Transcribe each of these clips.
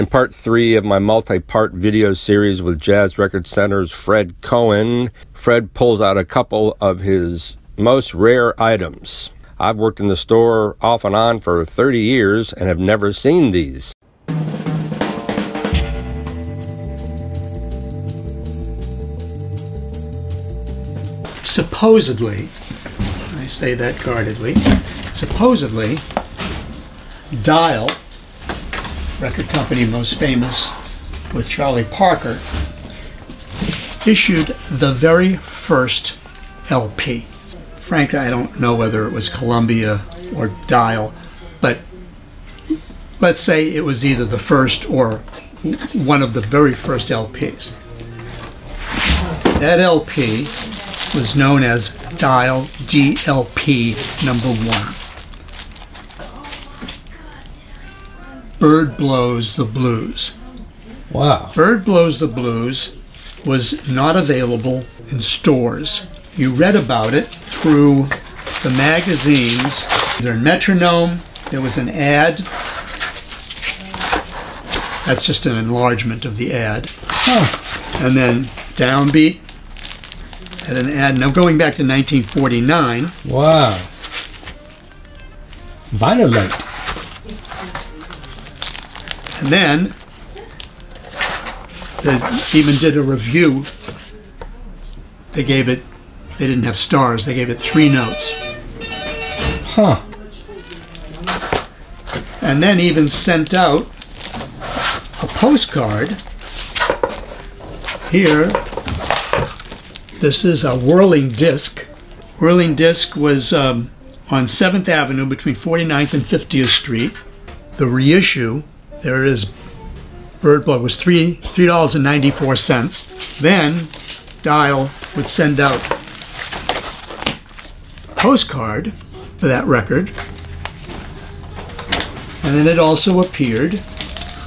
In part three of my multi part video series with Jazz Record Center's Fred Cohen, Fred pulls out a couple of his most rare items. I've worked in the store off and on for 30 years and have never seen these. supposedly, I say that guardedly, supposedly, Dial, record company most famous with Charlie Parker, issued the very first LP. Frankly, I don't know whether it was Columbia or Dial, but let's say it was either the first or one of the very first LPs. That LP was known as Dial DLP number one. Bird Blows the Blues. Wow. Bird Blows the Blues was not available in stores. You read about it through the magazines. There in Metronome, there was an ad. That's just an enlargement of the ad. And then Downbeat had an ad. Now going back to 1949, Wow. Vinylite. And then they even did a review. They gave it, they didn't have stars, they gave it three notes. Huh. and then even sent out a postcard. Here, this is a whirling disc. Whirling disc was um, on 7th Avenue between 49th and 50th Street. The reissue, there is Bird Blows was three three dollars and ninety four cents. Then Dial would send out postcard for that record, and then it also appeared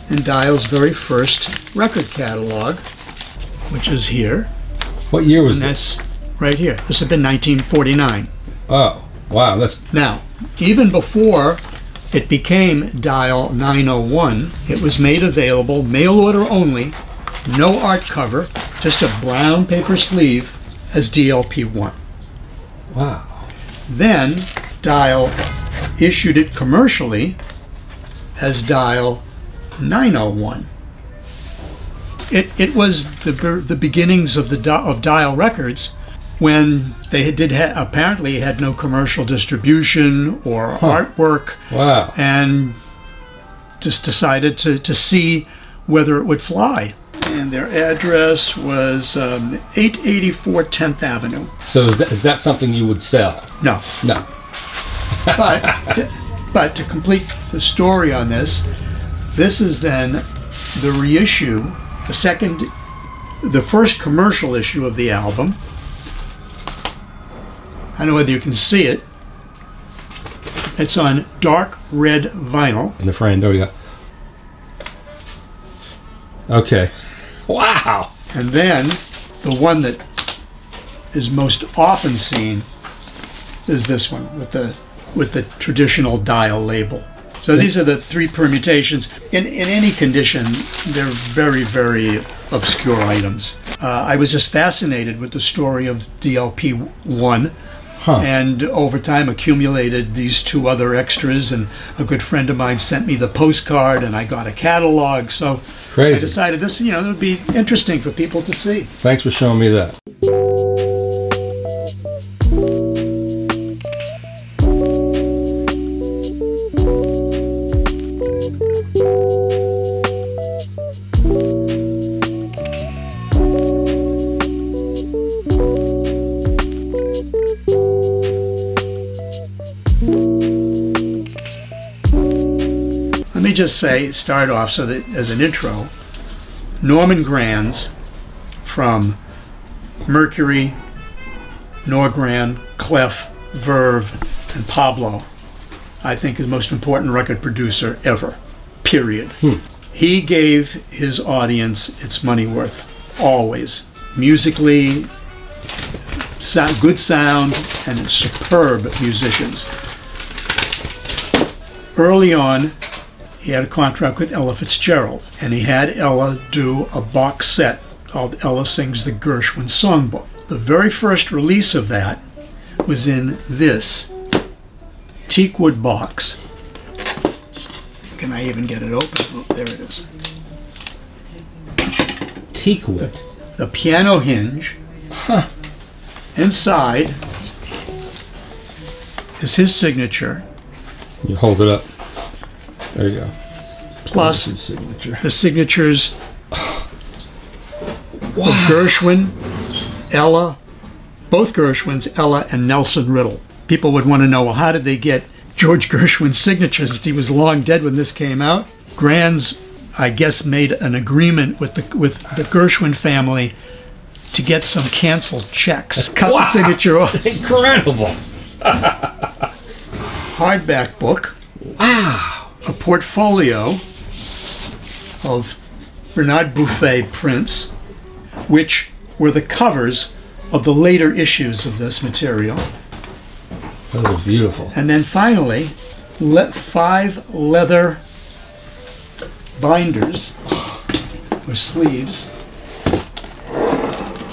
in Dial's very first record catalog, which is here, What year was and this? that's right here. This had been 1949. Oh, wow. That's Now, even before it became Dial 901, it was made available mail order only, no art cover, just a brown paper sleeve as DLP1. wow. Then Dial issued it commercially as Dial 901. It, it was the, the beginnings of the of Dial Records when they did ha- apparently had no commercial distribution or artwork Wow. and just decided to, to see whether it would fly. And their address was um, 884 10th Avenue. So is that, is that something you would sell? No, No. but to, but to complete the story on this, this is then the reissue, the second, the first commercial issue of the album. I don't know whether you can see it. It's on dark red vinyl. In the frame. There we go. Okay. Wow. And then the one that is most often seen is this one with the with the traditional dial label. So these are the three permutations. In, in any condition, they're very, very obscure items. Uh, I was just fascinated with the story of DLP 1 Huh. and over time accumulated these two other extras and a good friend of mine sent me the postcard and I got a catalog so I decided this you know it would be interesting for people to see Thanks for showing me that. Let me just say start off so that as an intro Norman Granz from Mercury Norgran Clef Verve and Pablo I think is most important record producer ever period. Hmm. He gave his audience its money worth always musically sound, good sound and superb musicians. Early on he had a contract with Ella Fitzgerald, and he had Ella do a box set called Ella Sings the Gershwin Songbook. The very first release of that was in this teakwood box. Can I even get it open? Oh, there it is. Teakwood. The piano hinge. Inside is his signature, You hold it up. There you go. plus His signature. the signatures of Gershwin, Ella, both Gershwins, Ella and Nelson Riddle. People would want to know, well, how did they get George Gershwin's signatures? since He was long dead when this came out. Granz, I guess, made an agreement with the with the Gershwin family to get some canceled checks. Cut Wow. the signature off. Incredible. Hardback book. Wow. A portfolio of Bernard Buffet prints, which were the covers of the later issues of this material. Those are beautiful. And then finally, le- five leather binders or sleeves,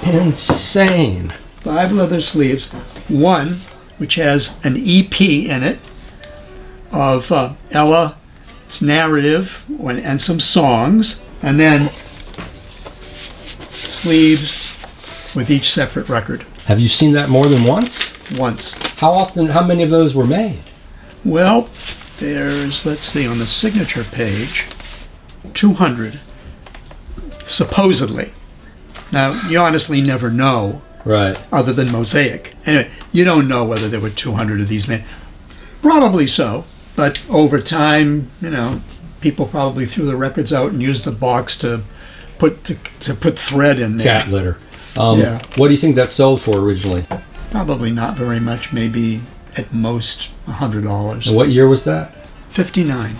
Insane. five leather sleeves, one which has an EP in it of uh, Ella, its narrative, and and some songs, and then sleeves with each separate record Have you seen that more than once? once. How often, how many of those were made? Well, there's, let's see, on the signature page, 200, supposedly. Now, you honestly never know, Right. other than Mosaic. Anyway, you don't know whether there were 200 of these made. Probably so, but over time, you know, people probably threw the records out and used the box to put to, to put thread in there. Cat litter. Um, Yeah. What do you think that sold for originally? Probably not very much, maybe at most $100. What year was that? 59.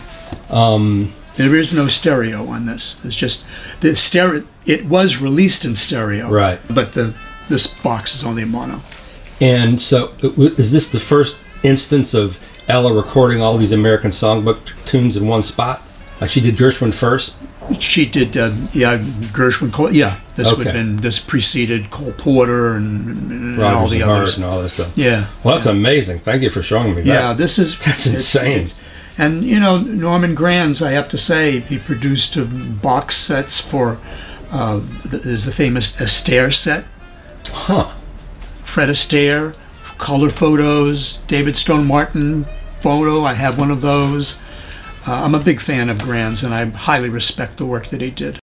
Um, There is no stereo on this. It's just the stereo. It was released in stereo, Right. But the this box is only mono. and so, is this the first instance of Ella recording all these American songbook t- tunes in one spot? Like she did Gershwin first? She did, uh, yeah, Gershwin. Cole, yeah, this would have been this preceded Cole Porter and, and all the and others. and all that stuff. Yeah, Well, that's amazing. Thank you for showing me that. yeah. This is That's insane. it's- and you know, Norman Granz, I have to say, he produced uh, box sets for. Uh, th- there's the famous Astaire set. Huh. Fred Astaire, color photos, David Stone Martin photo. I have one of those. Uh, I'm a big fan of Granz, and I highly respect the work that he did.